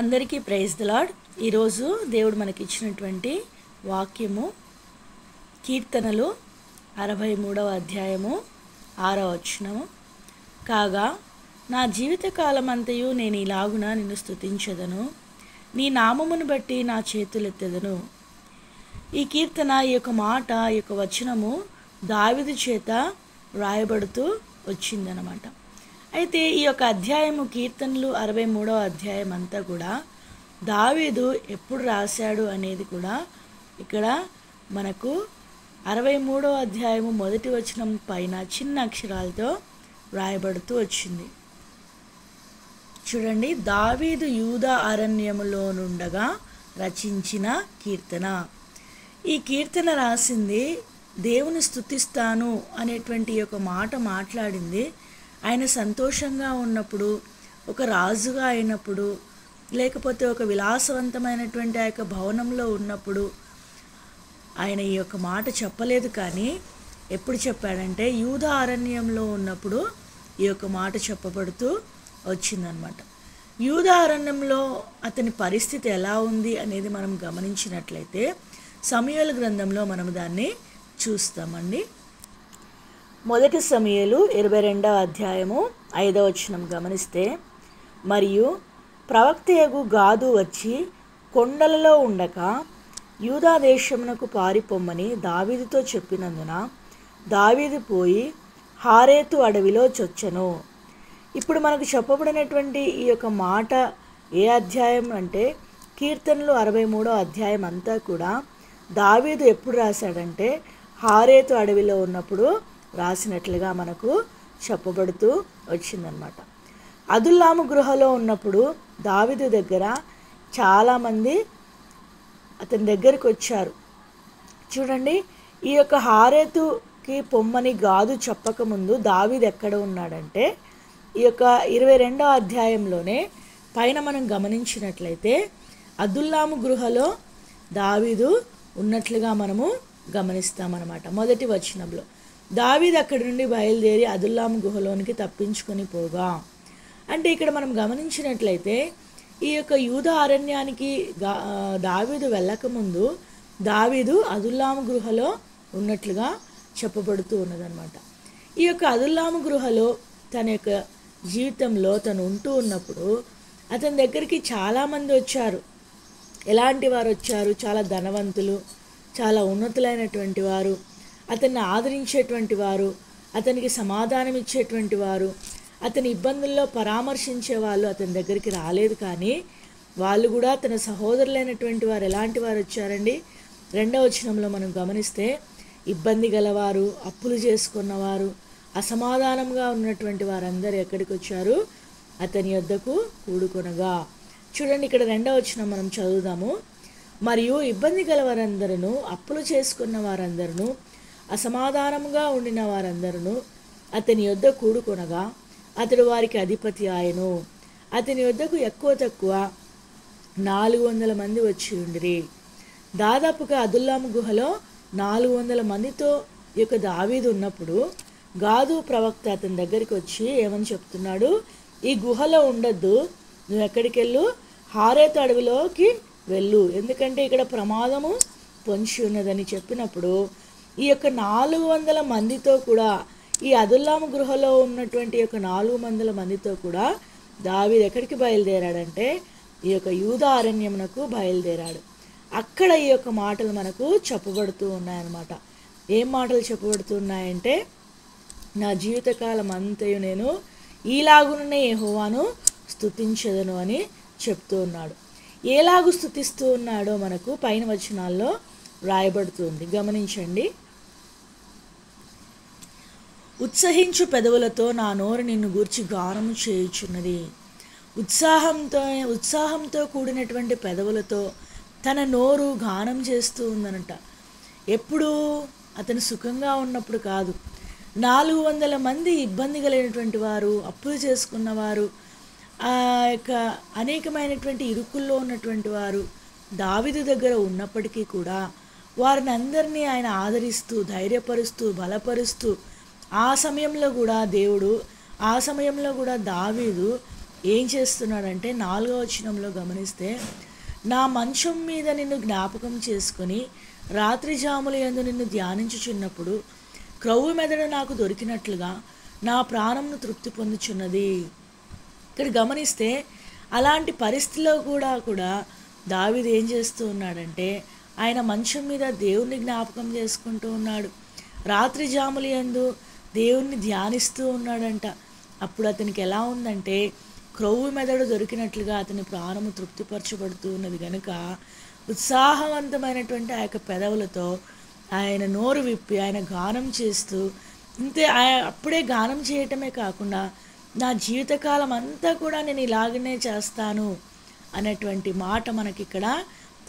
అందరికీ praise the Lord ఈరోజు దేవుడు మనకి ఇచ్చినటువంటి వాక్యము కీర్తనలు అరవై మూడవ అధ్యాయము ఆరవ వచనము. కాగా నా జీవితకాలం అంతయు నేను ఇలాగున నిన్ను స్థుతించదను నీ నామమును బట్టి నా చేతులెత్తెదను. ఈ కీర్తన ఈ యొక్క మాట ఈ యొక్క వచనము దావిదు చేత వ్రాయబడుతూ వచ్చిందనమాట. అయితే ఈ యొక్క అధ్యాయము కీర్తనలు అరవై మూడవ అధ్యాయం అంతా కూడా దావీదు ఎప్పుడు రాశాడు అనేది కూడా ఇక్కడ మనకు అరవై మూడవ అధ్యాయము మొదటి వచనం పైన చిన్న అక్షరాలతో వ్రాయబడుతూ వచ్చింది. చూడండి దావీదు యూద అరణ్యములో నుండగా రచించిన కీర్తన. ఈ కీర్తన రాసింది దేవుని స్థుతిస్తాను అనేటువంటి ఒక మాట మాట్లాడింది ఆయన సంతోషంగా ఉన్నప్పుడు ఒక రాజుగా అయినప్పుడు లేకపోతే ఒక విలాసవంతమైనటువంటి ఆ యొక్క భవనంలో ఉన్నప్పుడు ఆయన ఈ యొక్క మాట చెప్పలేదు కానీ ఎప్పుడు చెప్పాడంటే యూద అరణ్యంలో ఉన్నప్పుడు ఈ యొక్క మాట చెప్పబడుతూ వచ్చిందనమాట యూద అరణ్యంలో అతని పరిస్థితి ఎలా ఉంది అనేది మనం గమనించినట్లయితే సమయాల గ్రంథంలో మనం దాన్ని చూస్తామండి. మొదటి సమయలు ఇరవై రెండవ అధ్యాయము ఐదవ వచనం గమనిస్తే మరియు ప్రవక్తయగు గాదు వచ్చి కొండలలో ఉండక యూదా దేశమునకు పారిపోమ్మని దావీదుతో చెప్పినందున దావీదు పోయి హారేతు అడవిలో చొచ్చెను. ఇప్పుడు మనకు చెప్పబడినటువంటి ఈ యొక్క మాట ఏ అధ్యాయం అంటే కీర్తనలు అరవై మూడో అధ్యాయం అంతా కూడా దావీదు ఎప్పుడు రాశాడంటే హారేతు అడవిలో ఉన్నప్పుడు రాసినట్లుగా మనకు చెప్పబడుతూ వచ్చిందనమాట అదుల్లాము గృహలో ఉన్నప్పుడు దావిదు దగ్గర చాలామంది అతని దగ్గరికి వచ్చారు. చూడండి ఈ యొక్క హారేతుకి పొమ్మని గాదు చెప్పకముందు దావీదు ఎక్కడ ఉన్నాడంటే ఈ యొక్క ఇరవై రెండవ అధ్యాయంలోనే పైన మనం గమనించినట్లయితే అదుల్లాము గృహలో దావీదు ఉన్నట్లుగా మనము గమనిస్తామన్నమాట. మొదటి వచనంలో. దావీదు అక్కడి నుండి బయలుదేరి అదుల్లాము గుహలోనికి తప్పించుకొని పోగా. అంటే ఇక్కడ మనం గమనించినట్లయితే ఈ యొక్క యూద అరణ్యానికి దావీదు వెళ్ళకముందు దావీదు అదుల్లాము గృహలో ఉన్నట్లుగా చెప్పబడుతూ ఉన్నదనమాట ఈ యొక్క అదుల్లాము గృహలో తన యొక్క జీవితంలో తను ఉంటూ ఉన్నప్పుడు అతని దగ్గరికి చాలామంది వచ్చారు. ఎలాంటి వారు వచ్చారు? చాలా ధనవంతులు చాలా ఉన్నతులైనటువంటి వారు. అతన్ని ఆదరించేటువంటి వారు అతనికి సమాధానం ఇచ్చేటువంటి వారు అతని ఇబ్బందుల్లో పరామర్శించే వాళ్ళు అతని దగ్గరికి రాలేదు కానీ వాళ్ళు కూడా తన సహోదరులైనటువంటి వారు ఎలాంటి వారు వచ్చారండి? రెండవ వచనంలో మనం గమనిస్తే ఇబ్బంది గలవారు అప్పులు చేసుకున్నవారు అసమాధానంగా ఉన్నటువంటి వారందరూ ఎక్కడికి వచ్చారు? అతని యొద్దకు కూడుకొనగా. చూడండి ఇక్కడ రెండవ వచనం మనం చదువుదాము. మరియు ఇబ్బంది గల వారందరూ అప్పులు చేసుకున్న వారందరూ అసమాధానంగా ఉండిన వారందరూ అతని యొద్ద కూడుకొనగా అతడు వారికి అధిపతి ఆయను. అతని యొద్దకు ఎక్కువ తక్కువ నాలుగు వందల మంది వచ్చి ఉండిరి. దాదాపుగా అదుల్లాం గుహలో నాలుగు వందల మందితో యొక్క దావీదు ఉన్నప్పుడు గాదు ప్రవక్త అతని దగ్గరికి వచ్చి ఏమని చెప్తున్నాడు? ఈ గుహలో ఉండొద్దు నువ్వు ఎక్కడికి వెళ్ళు హారేతు అడవిలోకి వెళ్ళు ఎందుకంటే ఇక్కడ ప్రమాదము పొంచి ఉన్నదని చెప్పినప్పుడు ఈ యొక్క నాలుగు వందల మందితో కూడా ఈ అదుల్లాము గృహలో ఉన్నటువంటి యొక్క నాలుగు వందల మందితో కూడా దావీదు ఎక్కడికి బయలుదేరాడంటే ఈ యొక్క యూదా అరణ్యమునకు బయలుదేరాడు. అక్కడ ఈ యొక్క మాటలు మనకు చెప్పబడుతూ ఉన్నాయన్నమాట. ఏం మాటలు చెప్పబడుతున్నాయంటే నా జీవితకాలం అంతయు నేను ఈలాగుననే యెహోవాను స్థుతించదను అని చెప్తూ ఉన్నాడు. ఏలాగు స్థుతిస్తూ ఉన్నాడో మనకు పైన వచనాల్లో వ్రాయబడుతుంది గమనించండి. ఉత్సహించు పెదవులతో నా నోరు నిన్ను గూర్చి గానము చేయుచున్నది. ఉత్సాహంతో ఉత్సాహంతో కూడినటువంటి పెదవులతో తన నోరు గానం చేస్తూ ఉందనట. ఎప్పుడు అతను సుఖంగా ఉన్నప్పుడు కాదు. నాలుగు వందల మంది ఇబ్బంది కలిగినటువంటి వారు అప్పులు చేసుకున్నవారు ఆ యొక్క అనేకమైనటువంటి ఇరుకుల్లో ఉన్నటువంటి వారు దావిదు దగ్గర ఉన్నప్పటికీ కూడా వారిని అందరినీ ఆయన ఆదరిస్తూ ధైర్యపరుస్తూ బలపరుస్తూ ఆ సమయంలో కూడా దేవుడు ఆ సమయంలో కూడా దావీదు ఏం చేస్తున్నాడంటే నాలుగో వచనంలో గమనిస్తే నా మంచం మీద నిన్ను జ్ఞాపకం చేసుకొని రాత్రి జాముల యందు నిన్ను ధ్యానించుచున్నప్పుడు క్రొవ్వు మెదడు నాకు దొరికినట్లుగా నా ప్రాణంను తృప్తి పొందుచున్నది. ఇక్కడ గమనిస్తే అలాంటి పరిస్థితిలో కూడా కూడా దావీదు ఏం చేస్తూ ఉన్నాడంటే ఆయన మంచం మీద దేవుణ్ణి జ్ఞాపకం చేసుకుంటూ ఉన్నాడు. రాత్రి జాముల యందు దేవుణ్ణి ధ్యానిస్తూ ఉన్నాడంట. అప్పుడు అతనికి ఎలా ఉందంటే క్రొవ్వు మెదడు దొరికినట్లుగా అతని ప్రాణము తృప్తిపరచబడుతూ ఉన్నది కనుక ఉత్సాహవంతమైనటువంటి ఆ యొక్క పెదవులతో ఆయన నోరు విప్పి ఆయన గానం చేస్తూ ఇంతే ఆయ- అప్పుడే గానం చేయటమే కాకుండా నా జీవితకాలం అంతా కూడా నేను ఇలాగనే చేస్తాను అనేటువంటి మాట మనకిక్కడ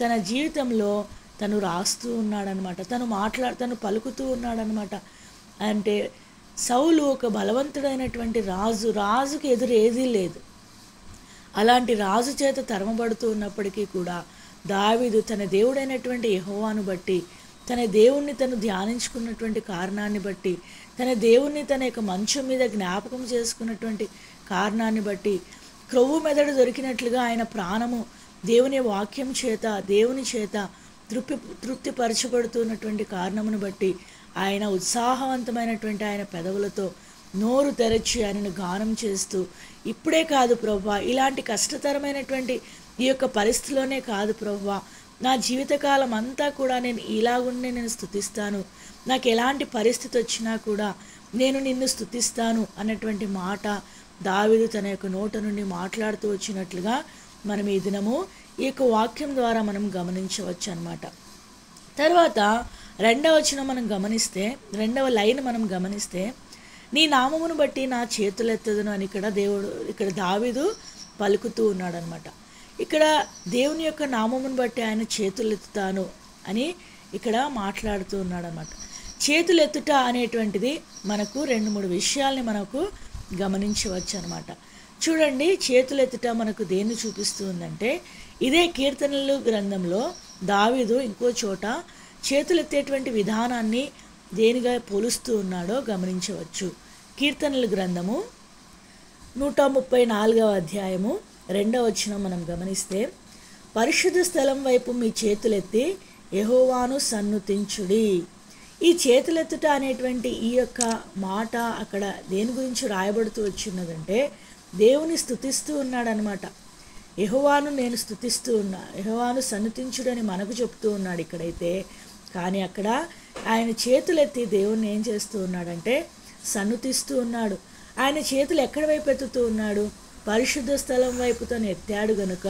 తన జీవితంలో తను రాస్తూ ఉన్నాడనమాట. తను మాట్లా తను పలుకుతూ ఉన్నాడనమాట. అంటే సౌలు ఒక బలవంతుడైనటువంటి రాజు రాజుకి ఎదురు ఏదీ లేదు. అలాంటి రాజు చేత తరమబడుతూ ఉన్నప్పటికీ కూడా దావీదు తన దేవుడైనటువంటి యహోవాను బట్టి తన దేవుణ్ణి తను ధ్యానించుకున్నటువంటి కారణాన్ని బట్టి తన దేవుణ్ణి తన యొక్క మంచం మీద జ్ఞాపకం చేసుకున్నటువంటి కారణాన్ని బట్టి క్రొవ్వు మెదడు దొరికినట్లుగా ఆయన ప్రాణము దేవుని వాక్యం చేత దేవుని చేత తృప్తి తృప్తిపరచబడుతున్నటువంటి కారణమును బట్టి ఆయన ఉత్సాహవంతమైనటువంటి ఆయన పెదవులతో నోరు తెరచి ఆయనను గానం చేస్తూ ఇప్పుడే కాదు ప్రభా ఇలాంటి కష్టతరమైనటువంటి ఈ యొక్క పరిస్థితిలోనే కాదు ప్రభా నా జీవితకాలం అంతా కూడా నేను ఇలాగుండే నేను స్థుతిస్తాను నాకు ఎలాంటి పరిస్థితి వచ్చినా కూడా నేను నిన్ను స్థుతిస్తాను అన్నటువంటి మాట దావిదు తన యొక్క నోట నుండి మాట్లాడుతూ వచ్చినట్లుగా మనం ఈ దినము ఈ యొక్క వాక్యం ద్వారా మనం గమనించవచ్చు అన్నమాట తర్వాత రెండవ వచనం మనం గమనిస్తే రెండవ లైన్ మనం గమనిస్తే నీ నామమును బట్టి నా చేతులెత్తదును అని ఇక్కడ దేవుడు ఇక్కడ దావీదు పలుకుతూ ఉన్నాడనమాట. ఇక్కడ దేవుని యొక్క నామమును బట్టి ఆయన చేతులెత్తుతాను అని ఇక్కడ మాట్లాడుతూ ఉన్నాడనమాట. చేతులెత్తుట అనేటువంటిది మనకు రెండు మూడు విషయాల్ని మనకు గమనించవచ్చు అనమాట చూడండి చేతులెత్తుట మనకు దేన్ని చూపిస్తూ ఉందంటే ఇదే కీర్తనలు గ్రంథంలో దావీదు ఇంకో చోట చేతులెత్తేటువంటి విధానాన్ని దేనిగా పోలుస్తూ ఉన్నాడో గమనించవచ్చు. కీర్తనల గ్రంథము నూట ముప్పై నాలుగవ అధ్యాయము రెండవ వచ్చిన మనం గమనిస్తే పరిశుద్ధ స్థలం వైపు మీ చేతులెత్తి యహోవాను సన్నుతించుడి. ఈ చేతులెత్తుట అనేటువంటి ఈ యొక్క మాట అక్కడ దేని గురించి రాయబడుతూ వచ్చిన్నదంటే దేవుని స్థుతిస్తూ ఉన్నాడనమాట యహోవాను నేను స్థుతిస్తూ ఉన్నా యహోవాను సన్నుతించుడని మనకు చెప్తూ ఉన్నాడు ఇక్కడైతే. కానీ అక్కడ ఆయన చేతులెత్తి దేవుణ్ణి ఏం చేస్తూ ఉన్నాడంటే సన్నుతిస్తూ ఉన్నాడు. ఆయన చేతులు ఎక్కడి వైపు ఎత్తుతూ ఉన్నాడు? పరిశుద్ధ స్థలం వైపు తను ఎత్తాడు గనుక.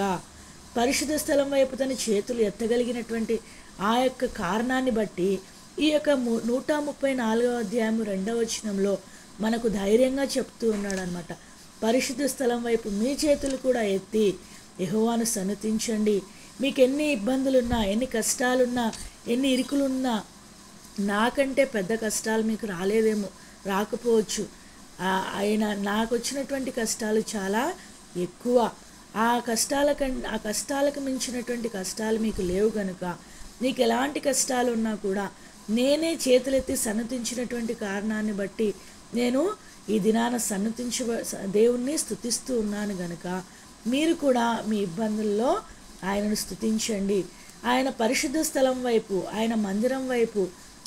పరిశుద్ధ స్థలం వైపు తన చేతులు ఎత్తగలిగినటువంటి ఆ యొక్క కారణాన్ని బట్టి ఈ యొక్క నూట ముప్పై నాలుగవ అధ్యాయం రెండవ వచనంలో మనకు ధైర్యంగా చెప్తూ ఉన్నాడు అనమాట పరిశుద్ధ స్థలం వైపు మీ చేతులు కూడా ఎత్తి యహోవాను సన్నతించండి. మీకు ఎన్ని ఇబ్బందులున్నా ఎన్ని కష్టాలున్నా ఎన్ని ఇరుకులున్నా నాకంటే పెద్ద కష్టాలు మీకు రాలేదేమో రాకపోవచ్చు. ఆయన నాకు వచ్చినటువంటి కష్టాలు చాలా ఎక్కువ. ఆ కష్టాల ఆ కష్టాలకు మించినటువంటి కష్టాలు మీకు లేవు కనుక నీకు ఎలాంటి కష్టాలు ఉన్నా కూడా నేనే చేతులెత్తి సన్నతించినటువంటి కారణాన్ని బట్టి నేను ఈ దినాన సన్నతించ దేవుణ్ణి స్థుతిస్తూ ఉన్నాను గనుక మీరు కూడా మీ ఇబ్బందుల్లో ఆయనను స్థుతించండి ఆయన పరిశుద్ధ స్థలం వైపు ఆయన మందిరం వైపు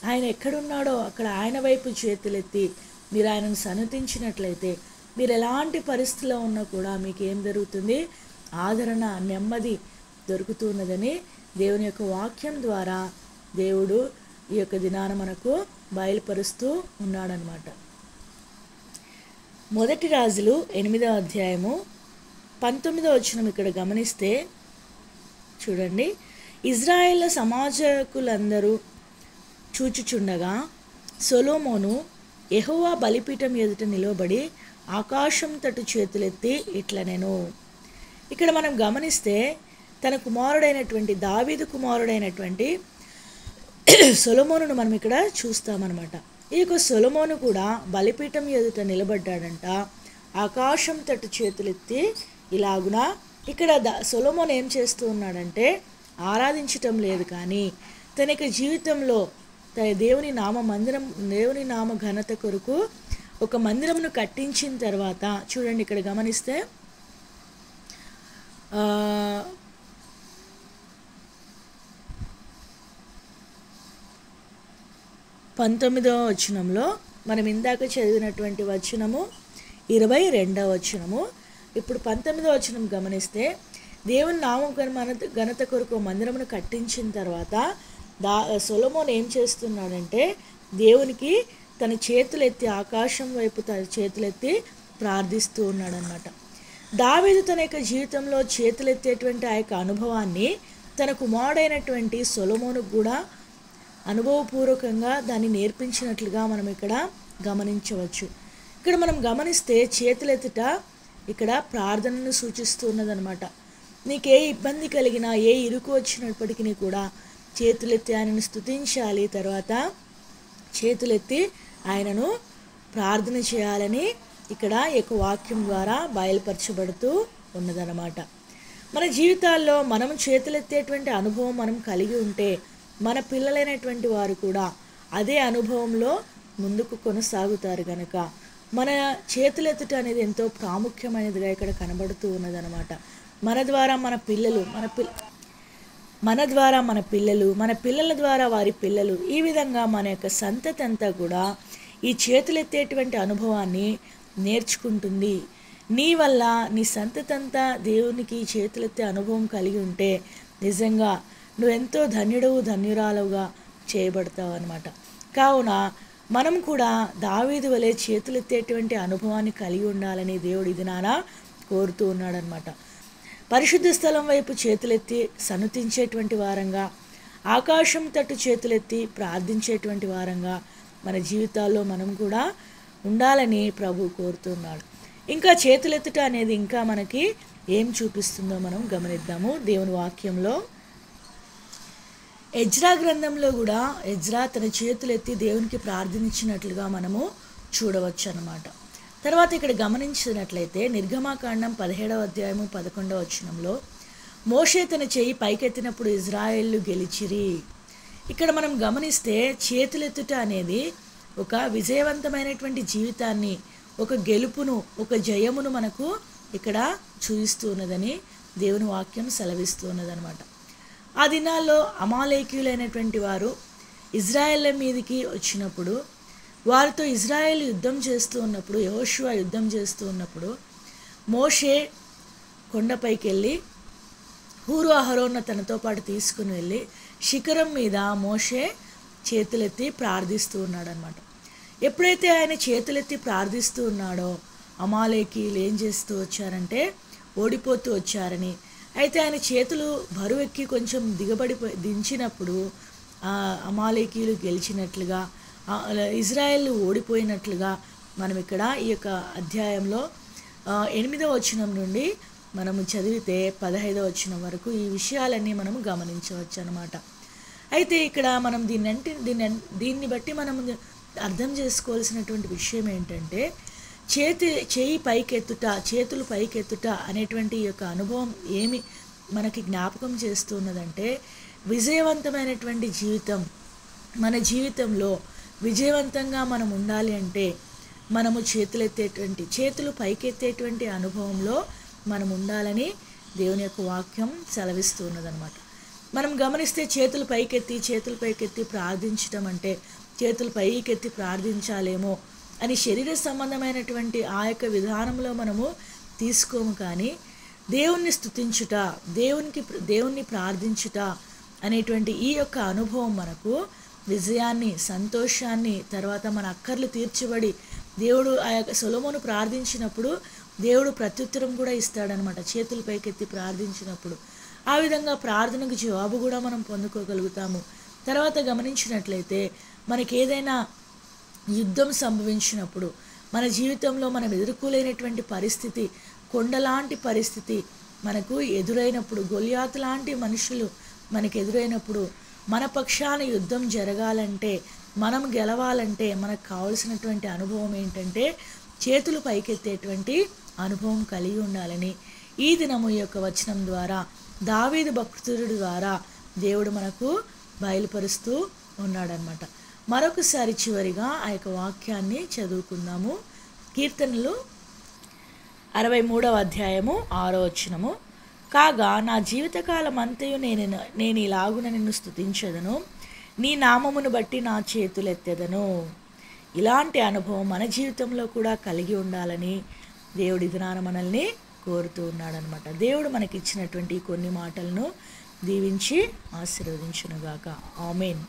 ఆయన ఎక్కడున్నాడో అక్కడ ఆయన వైపు చేతులెత్తి మీరు ఆయనను సన్నతించినట్లయితే మీరు ఎలాంటి పరిస్థితిలో ఉన్నా కూడా మీకు ఏం జరుగుతుంది? ఆదరణ నెమ్మది దొరుకుతున్నదని దేవుని యొక్క వాక్యం ద్వారా దేవుడు ఈ యొక్క దినాన మనకు బయలుపరుస్తూ ఉన్నాడనమాట మొదటి రాజులు ఎనిమిదవ అధ్యాయము పంతొమ్మిదవ వచనం ఇక్కడ గమనిస్తే చూడండి. ఇజ్రాయెల్ సమాజకులందరూ చూచుచుండగా సొలోమోను ఎహోవా బలిపీఠం ఎదుట నిలవబడి ఆకాశం తట్టు చేతులెత్తి ఇట్లా నేను. ఇక్కడ మనం గమనిస్తే తన కుమారుడైనటువంటి దావీదు కుమారుడైనటువంటి సొలమోనును మనం ఇక్కడ చూస్తామన్నమాట. ఈ యొక్క సొలమోను కూడా బలిపీఠం ఎదుట నిలబడ్డాడంట. ఆకాశం తట్టు చేతులెత్తి ఇలాగున ఇక్కడ ద సొలమోన్ ఏం చేస్తూ ఉన్నాడంటే ఆరాధించటం లేదు కానీ తన యొక్క జీవితంలో తన దేవుని నామ మందిరం దేవుని నామ ఘనత కొరకు ఒక మందిరమును కట్టించిన తర్వాత చూడండి ఇక్కడ గమనిస్తే పంతొమ్మిదవ వచనంలో మనం ఇందాక చదివినటువంటి వచనము ఇరవై రెండవ వచనము ఇప్పుడు పంతొమ్మిదో వచనం గమనిస్తే దేవుని నామం ఘనత కొరకు మందిరమును కట్టించిన తర్వాత దా సొలమోన్ ఏం చేస్తున్నాడంటే దేవునికి తన చేతులెత్తి ఆకాశం వైపు తన చేతులెత్తి ప్రార్థిస్తూ ఉన్నాడనమాట దావీదు తన యొక్క జీవితంలో చేతులెత్తేటువంటి ఆ యొక్క అనుభవాన్ని తన కుమారుడైనటువంటి సొలమోనుకు కూడా అనుభవపూర్వకంగా దాన్ని నేర్పించినట్లుగా మనం ఇక్కడ గమనించవచ్చు. ఇక్కడ మనం గమనిస్తే చేతులెత్తుట ఇక్కడ ప్రార్థనను సూచిస్తున్నదనమాట నీకే ఇబ్బంది కలిగినా ఏ ఇరుకు వచ్చినప్పటికీ కూడా చేతులెత్తి ఆయనను స్తుతించాలి. తర్వాత చేతులెత్తి ఆయనను ప్రార్థన చేయాలని ఇక్కడ యొక్క వాక్యం ద్వారా బయలుపరచబడుతూ ఉన్నదనమాట మన జీవితాల్లో మనం చేతులెత్తేటువంటి అనుభవం మనం కలిగి ఉంటే మన పిల్లలైనటువంటి వారు కూడా అదే అనుభవంలో ముందుకు కొనసాగుతారు కనుక మన చేతులెత్తుట అనేది ఎంతో ప్రాముఖ్యమైనదిగా ఇక్కడ కనబడుతూ ఉన్నదనమాట మన ద్వారా మన పిల్లలు మన పిల్ల మన ద్వారా మన పిల్లలు మన పిల్లల ద్వారా వారి పిల్లలు ఈ విధంగా మన యొక్క సంతతి అంతా కూడా ఈ చేతులెత్తేటువంటి అనుభవాన్ని నేర్చుకుంటుంది. నీ వల్ల నీ సంతతంతా దేవునికి చేతులెత్తే అనుభవం కలిగి ఉంటే నిజంగా నువ్వెంతో ధన్యుడవు ధన్యురాలుగా చేయబడతావు అనమాట కావున మనం కూడా దావీదు వలె చేతులెత్తేటువంటి అనుభవాన్ని కలిగి ఉండాలని దేవుడు ఇది నానా కోరుతూ ఉన్నాడనమాట పరిశుద్ధ స్థలం వైపు చేతులెత్తి సనుతించేటువంటి వారంగా ఆకాశం తట్టు చేతులెత్తి ప్రార్థించేటువంటి వారంగా మన జీవితాల్లో మనం కూడా ఉండాలని ప్రభు కోరుతున్నాడు ఇంకా చేతులెత్తుట అనేది ఇంకా మనకి ఏం చూపిస్తుందో మనం గమనిద్దాము. దేవుని వాక్యంలో ఎజ్రా గ్రంథంలో కూడా ఎజ్రా తన చేతులెత్తి దేవునికి ప్రార్థించినట్లుగా మనము చూడవచ్చు అన్నమాట తర్వాత ఇక్కడ గమనించినట్లయితే నిర్గమాకాండం పదిహేడవ అధ్యాయము పదకొండవ వచనంలో మోషే తన చేయి పైకెత్తినప్పుడు ఇజ్రాయేళ్ళు గెలిచిరి. ఇక్కడ మనం గమనిస్తే చేతులెత్తుట అనేది ఒక విజయవంతమైనటువంటి జీవితాన్ని ఒక గెలుపును ఒక జయమును మనకు ఇక్కడ చూపిస్తూ ఉన్నదని దేవుని వాక్యం సెలవిస్తూ ఉన్నదనమాట ఆ దినాల్లో అమాలేకీయులైనటువంటి వారు ఇజ్రాయేళ్ళ మీదకి వచ్చినప్పుడు వారితో ఇజ్రాయెల్ యుద్ధం చేస్తూ ఉన్నప్పుడు యహోషువ యుద్ధం చేస్తూ ఉన్నప్పుడు మోషే కొండపైకి వెళ్ళి హూరు అహరోన్న తనతో పాటు తీసుకుని వెళ్ళి శిఖరం మీద మోషే చేతులెత్తి ప్రార్థిస్తూ ఉన్నాడనమాట ఎప్పుడైతే ఆయన చేతులెత్తి ప్రార్థిస్తూ ఉన్నాడో అమాలేకీలు ఏం చేస్తూ వచ్చారంటే ఓడిపోతూ వచ్చారని అయితే ఆయన చేతులు బరువెక్కి కొంచెం దిగబడి దించినప్పుడు అమాలేకీలు గెలిచినట్లుగా ఇజ్రాయెల్ ఓడిపోయినట్లుగా మనం ఇక్కడ ఈ యొక్క అధ్యాయంలో ఎనిమిదవ వచనం నుండి మనము చదివితే పదహైదవ వచనం వరకు ఈ విషయాలన్నీ మనము గమనించవచ్చు అనమాట అయితే ఇక్కడ మనం దీన్ని అంటే దీన్ని దీన్ని బట్టి మనం అర్థం చేసుకోవాల్సినటువంటి విషయం ఏంటంటే చేతి చేయి పైకెత్తుట చేతులు పైకెత్తుట అనేటువంటి యొక్క అనుభవం ఏమి మనకి జ్ఞాపకం చేస్తున్నదంటే విజయవంతమైనటువంటి జీవితం. మన జీవితంలో విజయవంతంగా మనం ఉండాలి అంటే మనము చేతులెత్తేటువంటి చేతులు పైకెత్తేటువంటి అనుభవంలో మనం ఉండాలని దేవుని యొక్క వాక్యం సెలవిస్తున్నదనమాట మనం గమనిస్తే చేతులు పైకెత్తి చేతులు పైకెత్తి ప్రార్థించటం అంటే చేతులు పైకెత్తి ప్రార్థించాలేమో అని శరీర సంబంధమైనటువంటి ఆ యొక్క విధానంలో మనము తీసుకోము కానీ దేవుణ్ణి స్థుతించుట దేవునికి దేవుణ్ణి ప్రార్థించుట అనేటువంటి ఈ యొక్క అనుభవం మనకు విజయాన్ని సంతోషాన్ని తర్వాత మన అక్కర్లు తీర్చబడి దేవుడు ఆ యొక్క సొలమును ప్రార్థించినప్పుడు దేవుడు ప్రత్యుత్తరం కూడా ఇస్తాడనమాట. చేతులు పైకెత్తి ప్రార్థించినప్పుడు. ఆ విధంగా ప్రార్థనకు జవాబు కూడా మనం పొందుకోగలుగుతాము. తర్వాత గమనించినట్లయితే మనకి ఏదైనా యుద్ధం సంభవించినప్పుడు మన జీవితంలో మనం ఎదుర్కోలేనటువంటి పరిస్థితి కొండలాంటి పరిస్థితి మనకు ఎదురైనప్పుడు గొలియాత్ లాంటి మనుషులు మనకు ఎదురైనప్పుడు మన పక్షాన యుద్ధం జరగాలంటే మనం గెలవాలంటే మనకు కావలసినటువంటి అనుభవం ఏంటంటే చేతులు పైకెత్తేటువంటి అనుభవం కలిగి ఉండాలని ఈ దినము ఈ యొక్క వచనం ద్వారా దావీదు భక్తుడి ద్వారా దేవుడు మనకు బయలుపరుస్తూ ఉన్నాడనమాట మరొకసారి చివరిగా ఆ యొక్క వాక్యాన్ని చదువుకుందాము. కీర్తనలు అరవై మూడవ అధ్యాయము ఆరో వచనము. కాగా నా జీవితకాలం అంతయు నేను నేను ఇలాగున నిన్ను స్థుతించదను నీ నామమును బట్టి నా చేతులెత్తెదను. ఇలాంటి అనుభవం మన జీవితంలో కూడా కలిగి ఉండాలని దేవుడి దినాన మనల్ని కోరుతూ ఉన్నాడనమాట దేవుడు మనకి ఇచ్చినటువంటి కొన్ని మాటలను దీవించి ఆశీర్వదించునుగాక. ఆమెన్.